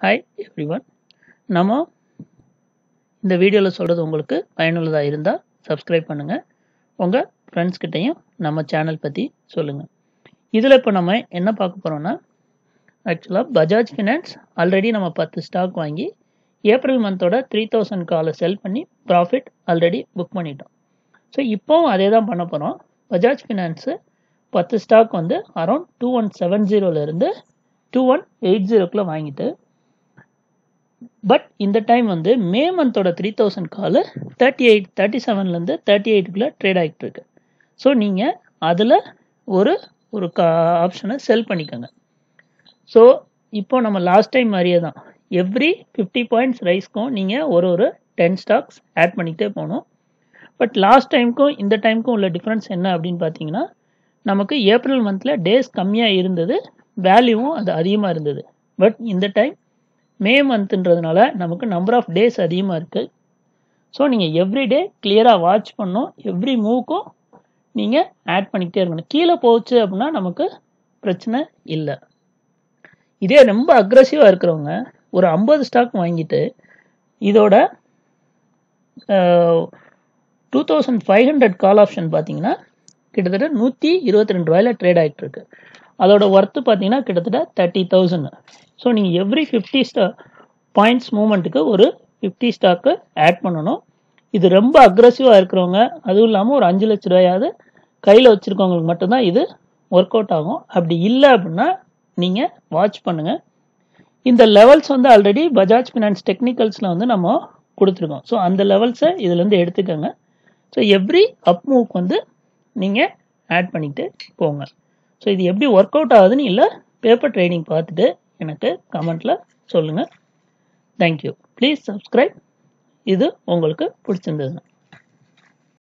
Hi everyone நம்ம இந்த வீடியோவில் சொல்கிறது உங்களுக்கு பயனுள்ளதாக இருந்தால் சப்ஸ்கிரைப் பண்ணுங்கள் உங்கள் ஃப்ரெண்ட்ஸ் கிட்டேயும் நம்ம சேனல் பற்றி சொல்லுங்கள் இதில் இப்போ நம்ம என்ன பார்க்க போகிறோம்னா ஆக்சுவலாக பஜாஜ் ஃபினான்ஸ் ஆல்ரெடி நம்ம பத்து ஸ்டாக் வாங்கி ஏப்ரல் மந்தோட த்ரீ தௌசண்ட் காலை செல் பண்ணி ப்ராஃபிட் ஆல்ரெடி புக் பண்ணிட்டோம். ஸோ இப்போவும் அதே தான் பண்ண போகிறோம் பஜாஜ் ஃபினான்ஸு பத்து ஸ்டாக் வந்து அரௌண்ட் டூ ஒன் செவன் ஜீரோலேருந்து டூ ஒன் எயிட் ஜீரோக்குள்ளே வாங்கிட்டு பட் இந்த டைம் வந்து May மந்தோட three thousand call thirty eight thirty செவன்லேருந்து thirty எயிட்டுக்குள்ளே ட்ரேட் ஆகிட்டு இருக்கு. ஸோ நீங்கள் அதில் ஒரு ஒரு கா ஆப்ஷனை செல் பண்ணிக்கோங்க. ஸோ இப்போ நம்ம லாஸ்ட் டைம் மாதிரியே தான். எவ்ரி ஃபிஃப்டி பாயிண்ட்ஸ் ரைஸ்க்கும் நீங்கள் ஒரு ஒரு டென் ஸ்டாக்ஸ் ஆட் பண்ணிக்கிட்டே போகணும். பட் லாஸ்ட் டைமுக்கும் இந்த டைமுக்கும் உள்ள டிஃப்ரென்ஸ் என்ன அப்படின்னு பார்த்தீங்கன்னா நமக்கு ஏப்ரல் மந்தில் டேஸ் கம்மியாக இருந்தது வேல்யூவும் அது அதிகமாக இருந்தது. பட் இந்த டைம் மே மந்த்ன்றதுனால நமக்கு நம்பர் ஆஃப் டேஸ் அதிகமாக இருக்குது ஸோ நீங்கள் எவ்ரி டே கிளியராக வாட்ச் பண்ணணும். எவ்ரி மூவ்க்கும் நீங்கள் ஆட் பண்ணிக்கிட்டே இருக்கணும். கீழே போச்சு அப்படின்னா நமக்கு பிரச்சனை இல்லை. இதே ரொம்ப அக்ரஸிவாக இருக்கிறவங்க ஒரு ஐம்பது ஸ்டாக் வாங்கிட்டு இதோட two thousand five hundred call option பார்த்தீங்கன்னா கிட்டத்தட்ட நூற்றி இருபத்தி ரெண்டு ரூபாயில் ட்ரேட் ஆகிட்டு இருக்கு. அதோட ஒர்த்து பார்த்தீங்கன்னா கிட்டத்தட்ட தேர்ட்டி தௌசண்ட் ஸோ நீங்கள் எவ்ரி ஃபிஃப்டி ஸ்டா பாயிண்ட்ஸ் மூமெண்ட்டுக்கு ஒரு ஃபிஃப்டி ஸ்டாக்கு ஆட் பண்ணணும். இது ரொம்ப அக்ரஸிவாக இருக்கிறவங்க அதுவும் இல்லாமல் ஒரு அஞ்சு லட்ச ரூபாயாவது கையில் வச்சுருக்கவங்களுக்கு மட்டும்தான் இது ஒர்க் அவுட் ஆகும். அப்படி இல்லை அப்படின்னா நீங்கள் வாட்ச் பண்ணுங்கள் இந்த லெவல்ஸ் வந்து ஆல்ரெடி பஜாஜ் ஃபினான்ஸ் டெக்னிக்கல்ஸில் வந்து நம்ம கொடுத்துருக்கோம். ஸோ அந்த லெவல்ஸை இதுலேருந்து எடுத்துக்கோங்க. ஸோ எவ்ரி அப் மூவ்க்கு வந்து நீங்கள் ஆட் பண்ணிக்கிட்டு போங்க. ஸோ இது எப்படி ஒர்க் அவுட் ஆகுதுன்னு இல்லை பேப்பர் ட்ரைனிங் பார்த்துட்டு எனக்கு கமெண்ட்டில் சொல்லுங்கள் தேங்க்யூ ப்ளீஸ் சப்ஸ்கிரைப் இது உங்களுக்கு பிடிச்சிருந்ததுன்னா.